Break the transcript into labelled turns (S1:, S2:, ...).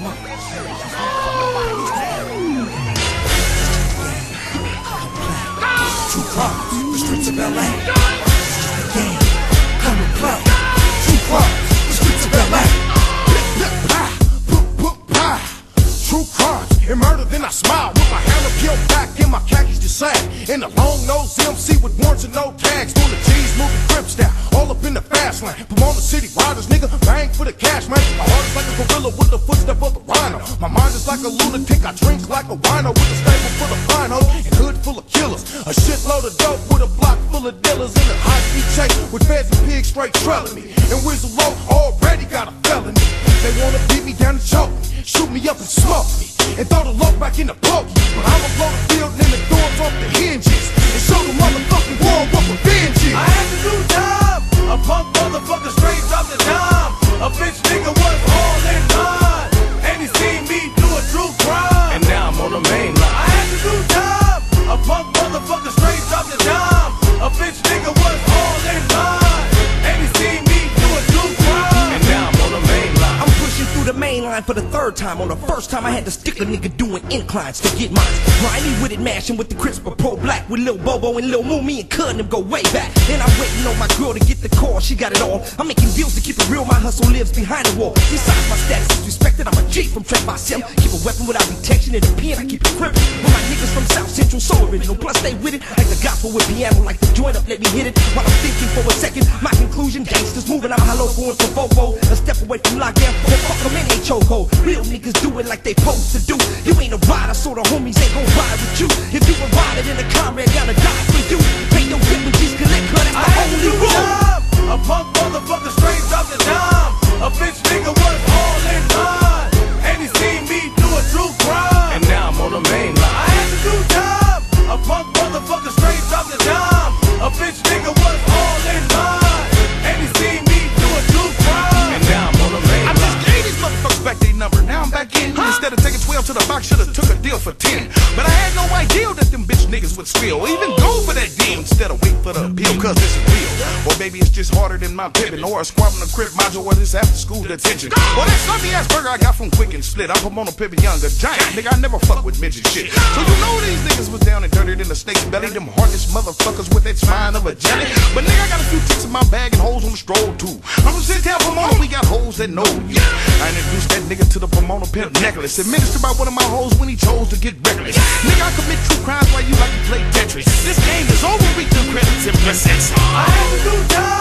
S1: Two Tupac, the streets of LA. Game, come and play. Tupac, the streets of LA.
S2: True crime and murder, then I smile with my hand up peeled back and my khakis just sag. In a long nose MC with warrants and no tags, doing the cheese, moving grips down, all up in the fast lane. Pomona City riders, nigga, bang for the cash, man. My heart is like a gorilla with a foot like a lunatic, I drink like a wino with a stable full of hoes and hood full of killers. A shitload of dope with a block full of dealers in a high speed chase with feds and pigs straight trailing me. And Whistle Low already got a felony. They wanna beat me down and choke me, shoot me up and smoke me, and throw the lock back in the pokey.
S1: For the third time. On the first time, I had to stick a nigga doing inclines to get mine. Grimy with it, mashing with the crisper pro black with Lil Bobo and Lil Moo. Me and Cud them go way back. And I'm waiting on my girl to get the call. She got it all. I'm making deals to keep it real. My hustle lives behind the wall. Besides, my status is respected. I'm from by Sim. Keep a weapon without detection in the pen. I keep it crimping. With my niggas from South Central, so original. Plus, they with it like the gospel with piano. Like the joint up, let me hit it. While I'm thinking for a second, my conclusion gangsters moving. I'm hollow going for Vovo. A step away from lockdown. Then fuck them in a chokehold. Real niggas do it like they supposed to do. You ain't a rider, so the homies ain't gon' ride with you. If you a rider, then a comrade gotta die for you. Pay no difference, collect, cut
S3: I
S1: the
S3: to
S1: only
S2: for 10. But I had no idea that them bitch niggas would spill. Even go for that deal instead of wait for the appeal, cause this is real. Or maybe it's just harder than my pippin'. Or a squab in the crib module or this after school detention. Or that sloppy ass burger I got from Quick and Split. I'm on a Pippin Younger. Giant nigga, I never fuck with midget shit. So you know these niggas was down and dirty than a snake's belly. Them heartless motherfuckers with that spine of a jelly. But nigga, I got a few tricks in my bag and holes on the stroll too. I'm from Sit Town Pomona, we got hoes that know you. I introduced that nigga to the Pomona pimp necklace. Administered by one of my hoes when he chose to get reckless. Nigga, I commit true crimes while you like to play Tetris. This game is over, read the credits and press X.
S3: I had to do time.